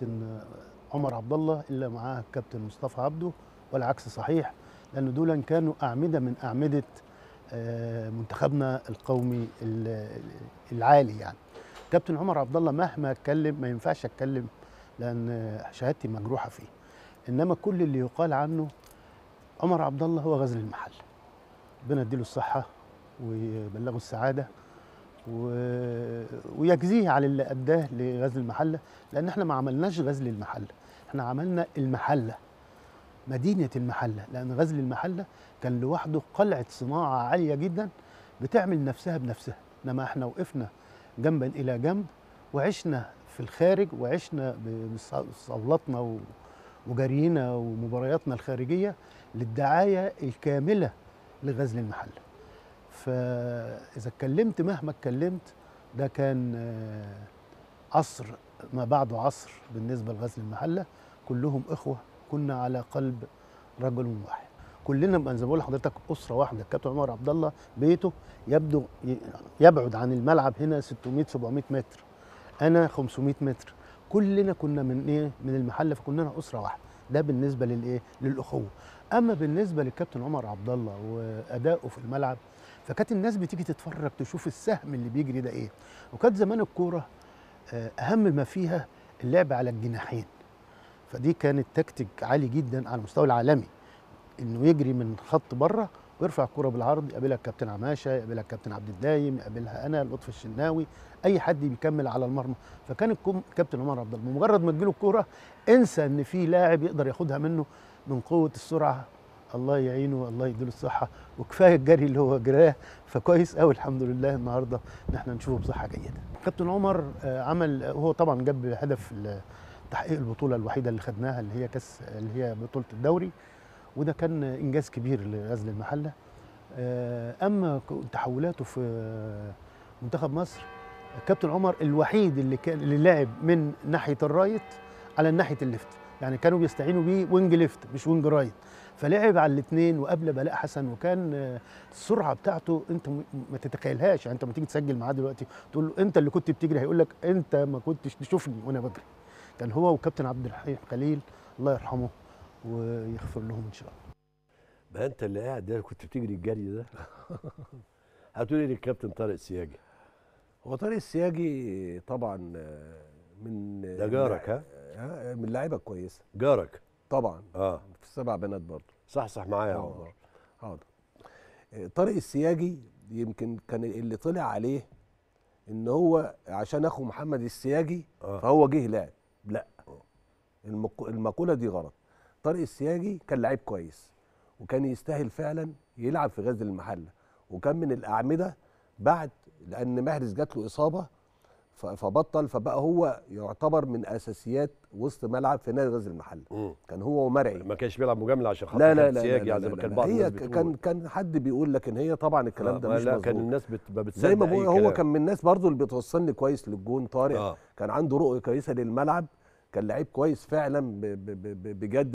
كابتن عمر عبد الله إلا معاه كابتن مصطفى عبده والعكس صحيح لأن دول كانوا أعمدة من أعمدة آه، منتخبنا القومي ال- العالي يعني. كابتن عمر عبد الله مهما أتكلم ما ينفعش أتكلم لأن شهادتي مجروحة فيه. إنما كل اللي يقال عنه عمر عبد الله هو غزل المحل. ربنا يديله الصحة ويبلغه السعادة. و... ويجزيه على اللي اداه لغزل المحله لأن إحنا ما عملناش غزل المحله إحنا عملنا المحلة مدينة المحلة لأن غزل المحلة كان لوحده قلعة صناعة عالية جدا بتعمل نفسها بنفسها. إنما إحنا وقفنا جنبا إلى جنب وعشنا في الخارج وعشنا بصولاتنا و... وجرينا ومبارياتنا الخارجية للدعاية الكاملة لغزل المحله فإذا اتكلمت مهما اتكلمت ده كان آه، عصر ما بعده عصر بالنسبة لغزل المحلة. كلهم إخوة كنا على قلب رجل واحد. كلنا زي ما بقول لحضرتك أسرة واحدة. الكابتن عمر عبد الله بيته يبدو يبعد عن الملعب هنا 600 700 متر. أنا 500 متر. كلنا كنا من إيه؟ من المحلة فكلنا أسرة واحدة. ده بالنسبة للإيه؟ للأخوة. أما بالنسبة للكابتن عمر عبد الله وادائه في الملعب فكانت الناس بتيجي تتفرج تشوف السهم اللي بيجري ده إيه. وكانت زمان الكورة آه، أهم ما فيها اللعب على الجناحين. فدي كانت تكتيك عالي جدا على المستوى العالمي إنه يجري من خط بره ويرفع الكورة بالعرض يقابلها الكابتن عماشة يقابلها الكابتن عبد الدايم يقابلها أنا لطفي الشناوي أي حد بيكمل على المرمى. فكان الكابتن عمر عبد الله بمجرد ما تجيله الكورة انسى إن في لاعب يقدر ياخدها منه من قوة السرعة الله يعينه الله يديله الصحة وكفاية الجري اللي هو جراه فكويس قوي الحمد لله النهارده إن إحنا نشوفه بصحة جيدة. كابتن عمر آه، عمل هو طبعا جاب هدف تحقيق البطولة الوحيدة اللي خدناها اللي هي كاس اللي هي بطولة الدوري وده كان إنجاز كبير لغزل المحلة. آه، أما تحولاته في آه، منتخب مصر الكابتن عمر الوحيد اللي كان اللي لعب من ناحية ال right على ناحية ال left يعني كانوا بيستعينوا بيه wing left مش wing right فلعب على الاثنين وأبلى بلاء حسن وكان السرعة بتاعته انت ما تتخيلهاش. يعني انت لما تيجي تسجل معاه دلوقتي تقول له انت اللي كنت بتجري هيقول لك انت ما كنتش تشوفني وأنا بجري. كان هو وكابتن عبد الحليم خليل الله يرحمه ويغفر لهم إن شاء الله. بقى انت اللي قاعد ده كنت بتجري الجري ده؟ هتقولي للكابتن طارق سياجي. هو طارق السياجي طبعا من ده جارك ها؟ ها من لعيبه كويسة. جارك. طبعا. آه. في السبع بنات برضه. صح صح معايا يا آه، عمر حاضر. آه، طارق السياجي يمكن كان اللي طلع عليه إن هو عشان أخو محمد السياجي آه. فهو جه لعب لا. المق- المقولة دي غلط. طارق السياجي كان لعيب كويس وكان يستاهل فعلا يلعب في غزل المحلة. وكان من الأعمدة بعد لأن محرز جات له إصابة فبطل فبقى هو يعتبر من أساسيات وسط ملعب في نادي غزل المحله مم. كان هو ومرعي. ما كانش بيلعب مجامله عشان خاطر لا لا لا لا, يعني لا, لا, كان لا بعض هي كان كان حد بيقول لكن هي طبعا الكلام آه، ده مش لا كان الناس بت... زي ما بقول هو كلام. كان من الناس برضو اللي بتوصلني كويس للجون طارق. آه. كان عنده رؤية كويسة للملعب. كان لعيب كويس فعلا بجد.